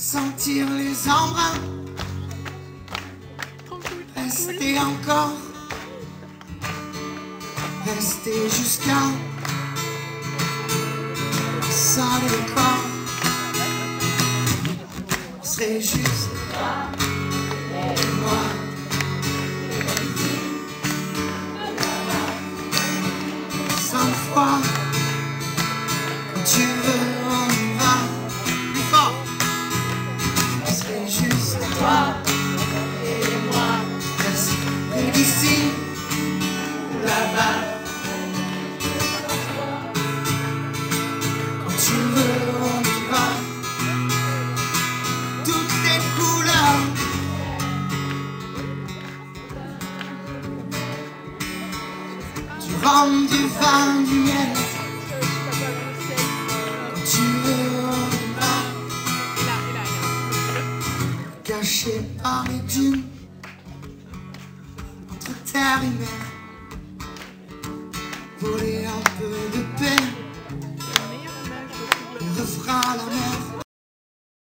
sentir les embruns, rester encore, rester jusqu'à ça le corps. Serait juste toi et moi. Rester d'ici ou là-bas. Quand tu veux, on y va. Toutes les couleurs. Du rhum, du vin, du miel. caché par les dunes entre terre et mer. Voler un peu de paix, le refrain la mer.